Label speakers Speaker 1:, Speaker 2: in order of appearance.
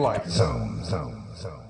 Speaker 1: Flight Zone. Zone. Zone.